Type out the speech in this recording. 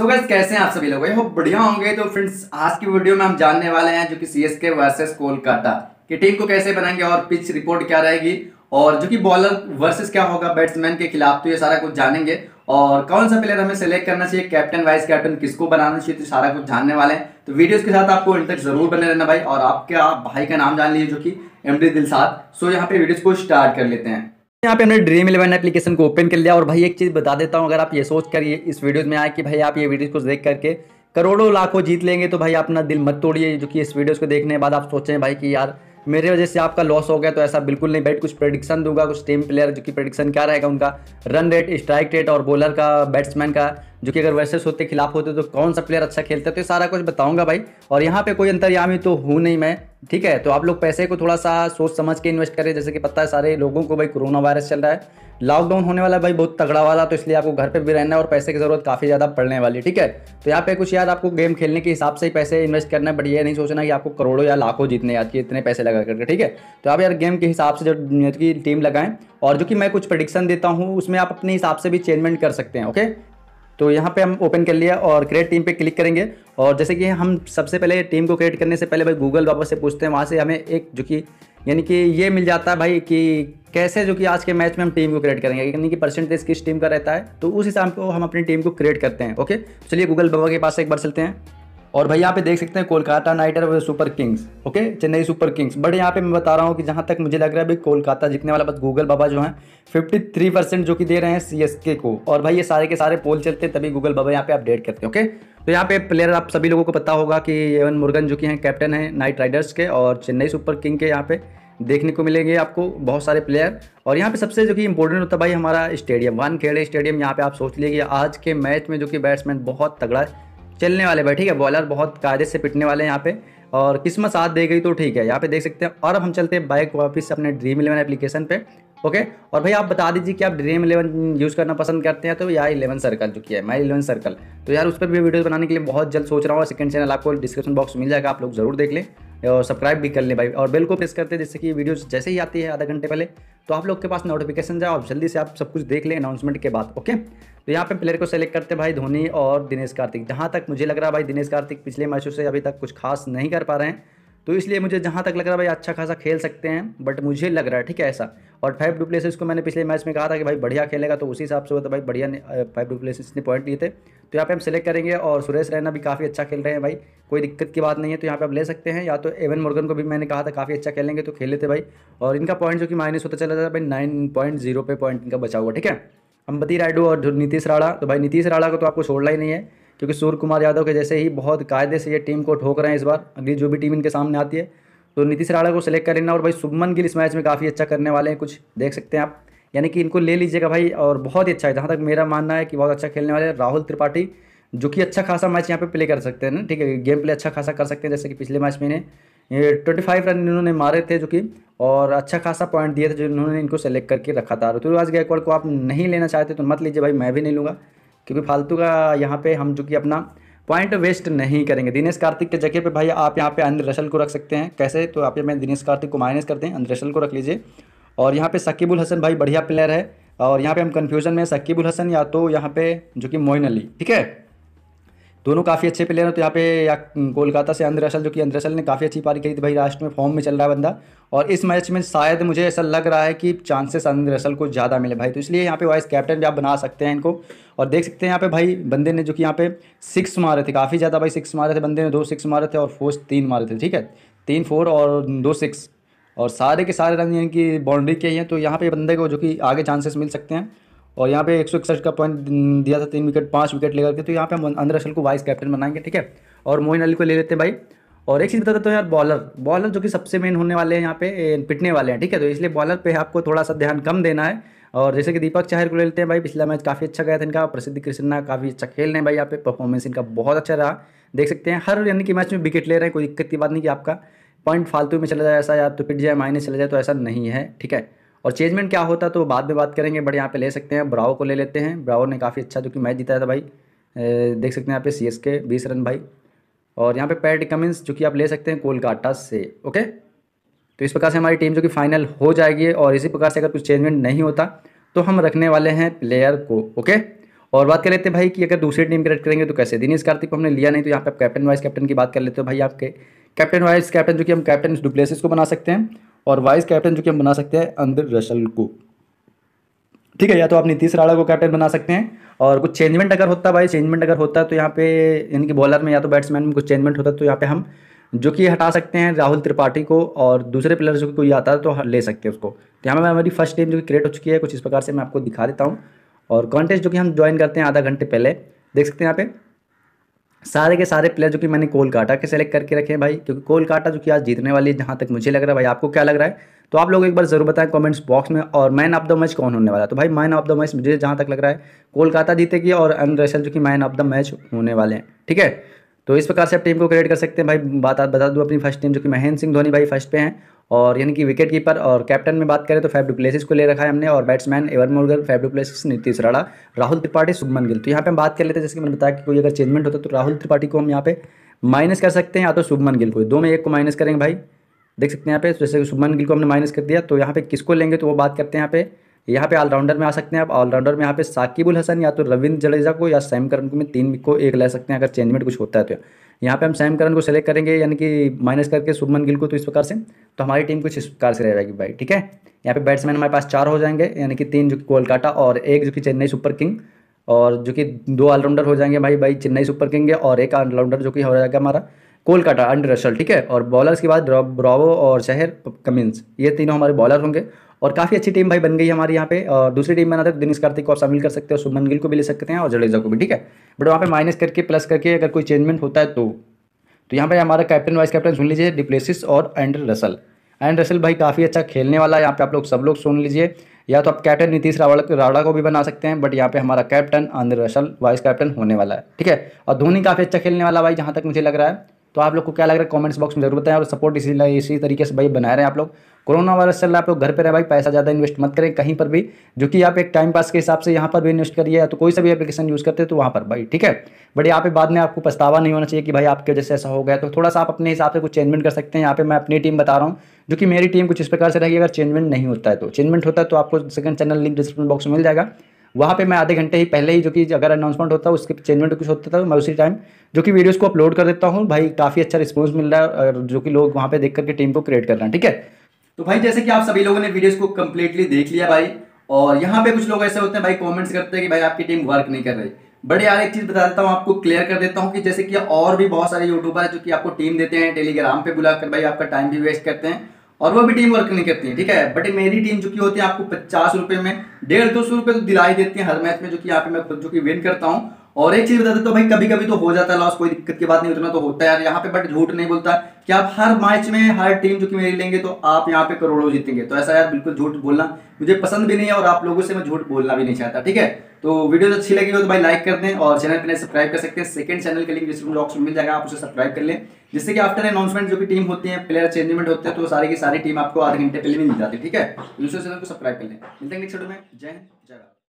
सो so कैसे हैं आप सभी लोग? हो बढ़िया होंगे। तो फ्रेंड्स आज की वीडियो में हम जानने वाले हैं जो कि C S K versus Kolkata की टीम को कैसे बनाएँगे और पिच रिपोर्ट क्या रहेगी? और जो कि बॉलर वर्सेस क्या होगा? बैट्समैन के खिलाफ तो ये सारा कुछ जानेंगे। और कौन सा प्लेयर हमें सेलेक्ट करना चाहिए? कैप्टन वाइस कैप्टन किसको बनाना चाहिए? तो सारा कुछ जानने वाले हैं। तो वीडियोस के साथ आपको इन तक ज़रूर बने रहना भाई। और आपके, आप भाई का नाम जान लीजिए जो कि एम डी दिलसाद सो यहाँ पे वीडियोस को स्टार्ट कर लेते हैं। यहाँ पे हमने ड्रीम इलेवन एप्लीकेशन को ओपन कर लिया और भाई एक चीज़ बता देता हूँ, अगर आप ये सोच कर ये इस वीडियो में आए कि भाई आप ये वीडियो को देख करके करोड़ों लाखों जीत लेंगे तो भाई अपना दिल मत तोड़िए जो कि इस वीडियोस को देखने के बाद आप सोचें भाई कि यार मेरे वजह से आपका लॉस हो गया तो ऐसा बिल्कुल नहीं। बैठ, कुछ प्रडिक्शन दूँगा, कुछ टीम प्लेयर जो कि प्रडिक्शन क्या रहेगा, उनका रन रेट स्ट्राइक रेट और बॉलर का बैट्समैन का जो कि अगर वर्सेस होते खिलाफ होते तो कौन सा प्लेयर अच्छा खेलता? है तो सारा कुछ बताऊँगा भाई। और यहाँ पे कोई अंतर्यामी तो हूँ नहीं मैं, ठीक है? तो आप लोग पैसे को थोड़ा सा सोच समझ के इन्वेस्ट करें। जैसे कि पता है सारे लोगों को भाई कोरोना वायरस चल रहा है। लॉकडाउन होने वाला भाई, बहुत तगड़ा वाला तो इसलिए आपको घर पे भी रहना है और पैसे की ज़रूरत काफ़ी ज़्यादा पड़ने वाली ठीक है? तो यहाँ पे कुछ यार आपको गेम खेलने के हिसाब से ही पैसे इन्वेस्ट करना है बट ये नहीं सोचना कि आपको करोड़ों या लाखों जीतने याद इतने पैसे लगा करके, ठीक है? तो आप यार गेम के हिसाब से जो की टीम लगाएँ। और जो कि मैं कुछ प्रडिक्शन देता हूँ, उसमें आप अपने हिसाब से भी चेंजमेंट कर सकते हैं ओके तो यहाँ पे हम ओपन कर लिया और क्रिएट टीम पे क्लिक करेंगे। और जैसे कि हम सबसे पहले टीम को क्रिएट करने से पहले भाई गूगल बाबा से पूछते हैं, वहाँ से हमें एक जो कि, यानी कि ये मिल जाता है भाई कि कैसे जो कि आज के मैच में हम टीम को क्रिएट करेंगे। यानी कि परसेंटेज किस टीम का रहता है तो उस हिसाब को हम अपनी टीम को क्रिएट करते हैं ओके चलिए गूगल बाबा के पास एक बार चलते हैं। और भाई यहाँ पे देख सकते हैं Kolkata Knight Rider Super Kings okay Chennai Super Kings but यहाँ पे मैं बता रहा हूँ कि जहाँ तक मुझे लग रहा है भाई कोलकाता जीतने वाला, बस गूगल बाबा जो है 53 परसेंट जो कि दे रहे हैं सी को। और भाई ये सारे के सारे पोल चलते हैं, तभी गूगल बाबा यहाँ पे अपडेट करते हैं ओके तो यहाँ पे प्लेयर आप सभी लोगों को पता होगा कि एवन मुर्गन जो कि हैं कैप्टन है नाइट राइडर्स के और चेन्नई सुपर किंग के यहाँ पे देखने को मिलेंगे आपको बहुत सारे प्लेयर और यहाँ पे सबसे जो कि इंपॉर्टेंट होता है भाई हमारा स्टेडियम वन खेड़े स्टेडियम यहाँ पे आप सोच लीजिए आज के मैच में जो कि बैट्समैन बहुत तगड़ा चलने वाले भाई, ठीक है? बॉलर बहुत कायदे से पिटने वाले हैं यहाँ पे। और किस्मत साथ दे गई तो ठीक है। यहाँ पे देख सकते हैं, और अब हम चलते हैं बाइक वापस अपने ड्रीम इलेवन एप्लीकेशन पे ओके और भाई, आप बता दीजिए कि आप ड्रीम इलेवन यूज़ करना पसंद करते हैं तो यार इलेवन सर्कल चुकी है माई इलेवन सर्कल तो यार, उस पर भी वीडियो बनाने के लिए बहुत जल्द सोच रहा हूँ सेकंड चैनल आपको डिस्क्रिप्शन बॉक्स मिल जाएगा, आप लोग ज़रूर देख लें। और सब्सक्राइब भी कर लें भाई। और बेल को प्रेस करते हैं जिससे कि वीडियो जैसे ही आती है आधा घंटे पहले तो आप लोग के पास नोटिफिकेशन जाए और जल्दी से आप सब कुछ देख लें अनाउंसमेंट के बाद ओके तो यहाँ पे प्लेयर को सेलेक्ट करते हैं भाई धोनी और दिनेश कार्तिक। जहाँ तक मुझे लग रहा है भाई दिनेश कार्तिक पिछले मैचों से अभी तक कुछ खास नहीं कर पा रहे हैं। तो इसलिए मुझे जहाँ तक लग रहा है भाई अच्छा खासा खेल सकते हैं बट मुझे लग रहा है, ठीक है ऐसा। और फाइव डुप्लेसिस को मैंने पिछले मैच में कहा था कि भाई बढ़िया खेलेगा तो उसी हिसाब से होता भाई बढ़िया फाइव डुप्लेसिस ने पॉइंट लिए थे। तो यहाँ पे हम सेलेक्ट करेंगे और सुरेश रैना भी काफ़ी अच्छा खेल रहे हैं भाई, कोई दिक्कत की बात नहीं है तो यहाँ पे आप ले सकते हैं। या तो एवन मुर्गन को भी मैंने कहा था काफ़ी अच्छा खेलेंगे तो खेले थे भाई। और इनका पॉइंट जो कि माइनस होता चला जाता भाई नाइन पॉइंट ज़ीरो पे पॉइंट इनका बचा हुआ, ठीक है? अंबती रायडू और नीतीश राणा तो भाई नीतीश राणा को तो आपको छोड़ना ही नहीं है। क्योंकि सूर्य कुमार यादव के जैसे ही बहुत कायदे से ये टीम को ठोक रहे हैं इस बार, अगली जो भी टीम इनके सामने आती है तो नीतीश राणा को सेलेक्ट कर लेना और भाई शुभमन गिल इस मैच में काफ़ी अच्छा करने वाले हैं, कुछ देख सकते हैं आप। यानी कि इनको ले लीजिएगा भाई, और बहुत ही अच्छा है। जहाँ तक मेरा मानना है कि बहुत अच्छा खेलने वाले राहुल त्रिपाठी, जो कि अच्छा खासा मैच यहाँ पे प्ले कर सकते हैं ना, ठीक है? गेम प्ले अच्छा खासा कर सकते हैं, जैसे कि पिछले मैच में इन्हें ट्वेंटी फाइव रन इन्होंने मारे थे जो कि, और अच्छा खासा पॉइंट दिए थे जो इन्होंने इनको सेलेक्ट करके रखा था। ऋतुराज गायकवाड़ को आप नहीं लेना चाहते तो मत लीजिए भाई, मैं भी नहीं लूँगा। क्योंकि फालतू का यहाँ पे हम जो कि अपना पॉइंट वेस्ट नहीं करेंगे। दिनेश कार्तिक के जगह पे भाई आप यहाँ पे अंध रसल को रख सकते हैं। कैसे? तो आप मैं दिनेश कार्तिक को माइनस करते हैं अंध रसल को रख लीजिए। और यहाँ पे सकीबुल हसन भाई बढ़िया प्लेयर है। और यहाँ पे हम कन्फ्यूज़न में सकीबुल हसन या तो यहाँ पे जो कि मोइन अली, ठीक है? दोनों काफ़ी अच्छे प्लेयर हैं तो यहाँ पे या कोलकाता से अंदर असल जो कि अंदर असल ने काफ़ी अच्छी पारी खेली थी भाई लास्ट में फॉर्म में चल रहा है बंदा। और इस मैच में शायद मुझे ऐसा लग रहा है कि चांसेस अंदर असल को ज़्यादा मिले भाई तो इसलिए यहाँ पे वाइस कैप्टन भी आप बना सकते हैं इनको। और देख सकते हैं यहाँ पे भाई, बंदे ने जो कि यहाँ पे सिक्स मारे थे, काफ़ी ज़्यादा भाई सिक्स मारे थे बंदे ने, दो सिक्स मारे थे और फोर्स तीन मारे थे, ठीक है? तीन फोर और दो सिक्स और सारे के सारे रन यानी कि बाउंड्री के हैं तो यहाँ पे बंदे को जो कि आगे चांसेस मिल सकते हैं। और यहाँ पे एक सौ इकसठ का पॉइंट दिया था, तीन विकेट पाँच विकेट लेकर के तो यहाँ पे हम अंदर असल को वाइस कैप्टन बनाएँगे, ठीक है? और मोइन अली को ले लेते हैं भाई। और एक चीज़ बता देता हूँ यार बॉलर बॉलर जो कि सबसे मेन होने वाले हैं यहाँ पे पिटने वाले हैं, ठीक है? तो इसलिए बॉलर पे आपको थोड़ा सा ध्यान कम देना है। और जैसे कि दीपक चाहर को ले लेते हैं भाई, पिछला मैच काफ़ी अच्छा गया था इनका प्रसिद्ध कृष्णा काफ़ी अच्छा खेल रहे हैं भाई यहाँ पे परफॉर्मेंस इनका बहुत अच्छा रहा। देख सकते हैं, हर यानी कि मैच में विकेट ले रहे हैं, कोई दिक्कत की बात नहीं कि आपका पॉइंट फालतू में चला जाए, ऐसा या तो पिट जाए माइनस चला जाए तो ऐसा नहीं है, ठीक है? और चेंजमेंट क्या होता तो बाद में बात करेंगे बट यहाँ पे ले सकते हैं ब्राओ को ले लेते हैं। ब्राओ ने काफ़ी अच्छा जो कि मैच जीता था भाई। देख सकते हैं यहाँ पे सी एस के बीस रन भाई। और यहाँ पे पैट कमिंस जो कि आप ले सकते हैं कोलकाता से ओके तो इस प्रकार से हमारी टीम जो कि फाइनल हो जाएगी और इसी प्रकार से अगर कुछ चेंजमेंट नहीं होता तो हम रखने वाले हैं प्लेयर को ओके और बात कर लेते हैं भाई कि अगर दूसरी टीम क्रिएट करेंगे तो कैसे? दिनेश कार्तिक को हमने लिया नहीं तो यहाँ पे कैप्टन वाइस कैप्टन की बात कर लेते हो भाई आपके। कैप्टन वाइस कैप्टन जो कि हम कैप्टन डुप्लेसिस को बना सकते हैं। और वाइस कैप्टन जो कि हम बना सकते हैं, अंदर रसल को। ठीक है, या तो आप नीतीश राणा को कैप्टन बना सकते हैं, और कुछ चेंजमेंट अगर होता भाई चेंजमेंट अगर होता तो यहाँ पे, यानी कि बॉलर में या तो बैट्समैन में कुछ चेंजमेंट होता तो यहाँ पे हम जो कि हटा सकते हैं राहुल त्रिपाठी को, और दूसरे प्लेयर जो कोई आता है तो ले सकते हैं उसको। तो यहाँ पर हमारी फ़र्स्ट टीम जो क्रिएट हो चुकी है, कुछ इस प्रकार से मैं आपको दिखा देता हूँ। और कॉन्टेस्ट जो कि हम ज्वाइन करते हैं आधा घंटे पहले, देख सकते हैं यहाँ पे। सारे के सारे प्लेयर जो कि मैंने कोलकाता के सेलेक्ट करके रखे हैं भाई, क्योंकि कोलकाता जो कि आज जीतने वाली है, जहाँ तक मुझे लग रहा है भाई, आपको क्या लग रहा है? तो आप लोग एक बार ज़रूर बताएँ कमेंट्स बॉक्स में, और मैन ऑफ़ द मैच कौन होने वाला है? तो भाई मैन ऑफ़ द मैच मुझे जहाँ तक लग रहा है, कोलकाता जीतेगी और रसल जो कि मैन ऑफ़ द मैच होने वाले हैं, ठीक है? तो इस प्रकार से आप टीम को क्रिएट कर सकते हैं। भाई, बात बता दूँ अपनी फ़र्स्ट टीम जो कि महेंद्र सिंह धोनी भाई फ़र्स्ट पे हैं। और यानी कि विकेट कीपर और कैप्टन में बात करें तो फैफ डुप्लेसिस को ले रखा है हमने और batsman Eoin Morgan Faf du Plessis Nitish Rana Rahul Tripathi Shubman Gill तो यहाँ पे हम बात कर लेते हैं, जैसे कि मैंने बताया कि कोई अगर चेंजमेंट होता तो राहुल त्रिपाठी को हम यहाँ पे माइनस कर सकते हैं या तो शुभमन गिल को। दो में एक को माइनस करेंगे भाई। देख सकते हैं यहाँ पे, जैसे शुभमन गिल को हमने माइनस कर दिया तो यहाँ पे किसको लेंगे तो वो बात करते हैं यहाँ पे यहाँ पे ऑलराउंडर में आ सकते हैं। आप ऑलराउंडर में यहाँ पे साकिबुल हसन या तो रविंद्र जडेजा को या सैम करन को में तीन को एक ले सकते हैं अगर चेंजमेंट कुछ होता है तो। यहाँ पे हम सैम करन को सेलेक्ट करेंगे, यानी कि माइनस करके शुभमन गिल को तो इस प्रकार से। तो हमारी टीम कुछ इस प्रकार से रह जाएगी भाई, ठीक है? यहाँ पे बैट्समैन हमारे पास चार हो जाएँगे, यानी कि तीन जो कि कोलकाता और एक जो कि चेन्नई सुपर किंग। और जो कि दो ऑलराउंडर हो जाएँगे भाई भाई चेन्नई सुपर किंग और एक ऑलराउंडर जो कि हो जाएगा हमारा कोलकाता, अंडर रसल ठीक है? और बॉलर्स के बाद ब्रावो और शहर कमिंस, ये तीनों हमारे बॉलर होंगे। और काफ़ी अच्छी टीम भाई बन गई हमारी यहाँ पे। और दूसरी टीम बनाते तो दिनेश कार्तिक को आप शामिल कर सकते हो सुमन गिल को भी ले सकते हैं और जडेजा को भी, ठीक है? बट वहाँ पे माइनस करके प्लस करके अगर कोई चेंजमेंट होता है तो। तो यहाँ पे हमारा कैप्टन वाइस कैप्टन सुन लीजिए डिप्लेसिस और एंड्र रसल एंड रसल भाई काफ़ी अच्छा खेलने वाला है, यहाँ पे आप लोग सब लोग सुन लीजिए। या तो आप कैप्टन नीतीश रावड़ा को भी बना सकते हैं बट यहाँ पे हमारा captain Andre Russell vice captain होने वाला है, ठीक है? और धोनी काफ़ी अच्छा खेलने वाला भाई, जहाँ तक मुझे लग रहा है। तो आप लोग को क्या लग रहा है? कमेंट्स बॉक्स में ज़रूर बताएँ और सपोर्ट इसी इसी तरीके से भाई बना रहे हैं आप लोग। कोरोना वायरस चल रहा है आप लोग घर पे रहे भाई, पैसा ज़्यादा इन्वेस्ट मत करें कहीं पर भी, जो कि आप एक टाइम पास के हिसाब से यहाँ पर भी इन्वेस्ट करिए तो कोई सा भी एप्लीकेशन यूज़ करते हैं तो वहाँ पर भाई, ठीक है? बट यहाँ पे बाद में आपको पछतावा नहीं होना चाहिए कि भाई आपके वजह से ऐसा हो गया। तो थोड़ा सा आप अपने हिसाब से कुछ चेंजमेंट कर सकते हैं। यहाँ पे मैं अपनी टीम बता रहा हूँ, जो कि मेरी टीम कुछ इस प्रकार से रहेगी, अगर चेंजमेंट नहीं होता है तो। चेंजमेंट होता है तो आपको second channel link description box में मिल जाएगा। वहाँ पे मैं आधे घंटे ही पहले ही जो कि अगर अनाउंसमेंट होता है उसके चेंजमेंट कुछ होता था, मैं उसी टाइम जो कि वीडियोस को अपलोड कर देता हूँ। भाई, काफ़ी अच्छा रिस्पॉन्स मिल रहा है जो कि लोग वहाँ पे देख करके टीम को क्रिएट कर रहे हैं, ठीक है? तो भाई, जैसे कि आप सभी लोगों ने वीडियोस को कम्प्लीटली देख लिया भाई, और यहाँ पे कुछ लोग ऐसे होते हैं, भाई कॉमेंट्स करते हैं कि भाई, आपकी टीम वर्क नहीं कर रही। बड़े यार, एक चीज़ बता देता हूँ, आपको क्लियर कर देता हूँ कि जैसे कि और भी बहुत सारे यूट्यूबर है जो कि आपको टीम देते हैं टेलीग्राम पे बुलाकर भाई आपका टाइम भी वेस्ट करते हैं। और वो भी टीम वर्क नहीं करती है, ठीक है? बट मेरी टीम जो की होती है, आपको पचास रुपए में, डेढ़ दो सौ रुपए तो दिलाई देती है हर मैच में, जो कि यहाँ पे मैं जो कि विन करता हूँ। और एक चीज़ बता देता हूँ भाई कभी कभी तो हो जाता है लॉस कोई दिक्कत की बात नहीं, उतना तो होता है यार, यहाँ पे बट झूठ नहीं बोलता। कि आप हर मैच में हर टीम जो कि मेरी लेंगे तो आप यहाँ पे करोड़ों जीतेंगे। तो ऐसा यार बिल्कुल झूठ बोलना मुझे पसंद भी नहीं है और आप लोगों से मैं झूठ बोलना भी नहीं चाहता, ठीक है? तो वीडियो अच्छी लगी हो तो भाई लाइक कर दें और चैनल पर सब्सक्राइब कर सकते हैं। सेकंड चैनल के लिंक डिस्क्रिप्शन बॉक्स में मिल जाएगा, आप उसे सब्सक्राइब कर लें। जिससे कि आफ्टर अनाउंसमेंट जो भी टीम होती है प्लेयर चेंजमेंट होते हैं तो सारी की सारी टीम आपको आधे घंटे पहले मिल जाती है, ठीक है? दूसरे चैनल को सब्सक्राइब कर लें। मिलते हैं में। जय जय